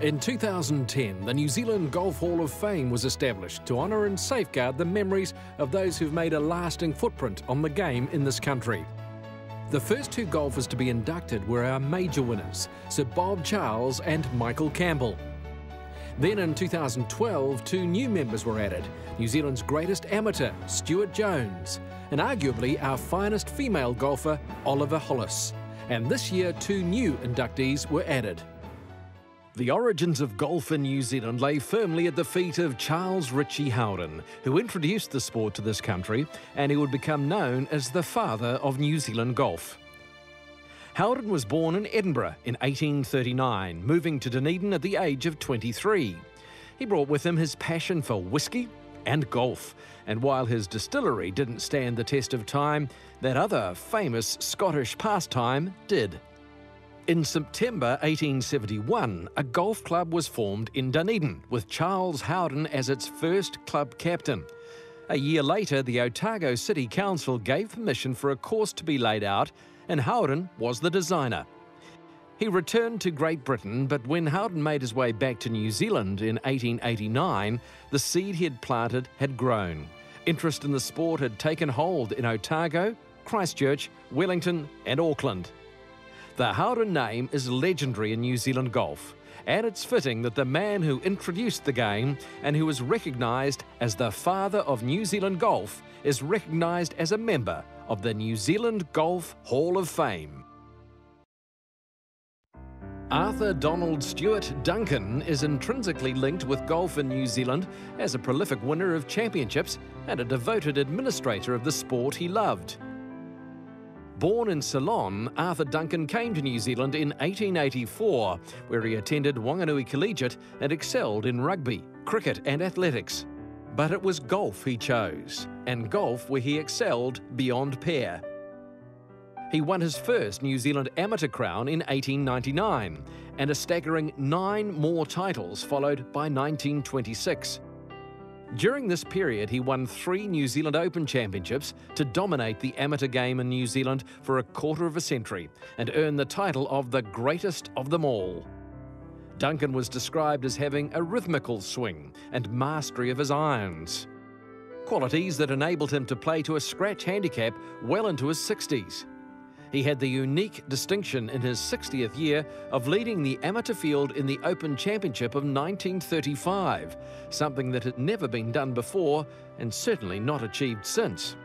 In 2010, the New Zealand Golf Hall of Fame was established to honour and safeguard the memories of those who've made a lasting footprint on the game in this country. The first two golfers to be inducted were our major winners, Sir Bob Charles and Michael Campbell. Then in 2012, two new members were added New Zealand's greatest amateur, Stuart Jones, and arguably our finest female golfer, Oliver Hollis. And this year, two new inductees were added. The origins of golf in New Zealand lay firmly at the feet of Charles Ritchie Howden, who introduced the sport to this country and who would become known as the father of New Zealand golf. Howden was born in Edinburgh in 1839, moving to Dunedin at the age of 23. He brought with him his passion for whisky and golf, and while his distillery didn't stand the test of time, that other famous Scottish pastime did. In September 1871, a golf club was formed in Dunedin, with Charles Howden as its first club captain. A year later, the Otago City Council gave permission for a course to be laid out, and Howden was the designer. He returned to Great Britain, but when Howden made his way back to New Zealand in 1889, the seed he had planted had grown. Interest in the sport had taken hold in Otago, Christchurch, Wellington, and Auckland. The Howden name is legendary in New Zealand golf, and it's fitting that the man who introduced the game and who is recognised as the father of New Zealand golf is recognised as a member of the New Zealand Golf Hall of Fame. Arthur Donald Stewart Duncan is intrinsically linked with golf in New Zealand as a prolific winner of championships and a devoted administrator of the sport he loved. Born in Ceylon, Arthur Duncan came to New Zealand in 1884, where he attended Wanganui Collegiate and excelled in rugby, cricket, and athletics. But it was golf he chose, and golf where he excelled beyond pair. He won his first New Zealand amateur crown in 1899, and a staggering nine more titles followed by 1926. During this period, he won three New Zealand Open championships to dominate the amateur game in New Zealand for a quarter of a century and earn the title of the greatest of them all. Duncan was described as having a rhythmical swing and mastery of his irons. Qualities that enabled him to play to a scratch handicap well into his 60s. He had the unique distinction in his 60th year of leading the amateur field in the Open Championship of 1935, something that had never been done before and certainly not achieved since.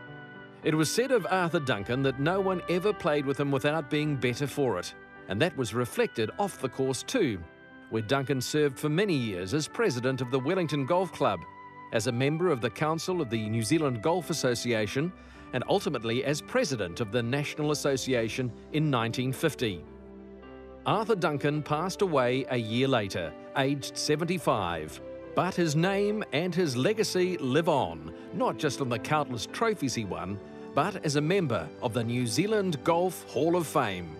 It was said of Arthur Duncan that no one ever played with him without being better for it, and that was reflected off the course too, where Duncan served for many years as president of the Wellington Golf Club, as a member of the Council of the New Zealand Golf Association, and ultimately as president of the National Association in 1950. Arthur Duncan passed away a year later, aged 75. But his name and his legacy live on, not just on the countless trophies he won, but as a member of the New Zealand Golf Hall of Fame.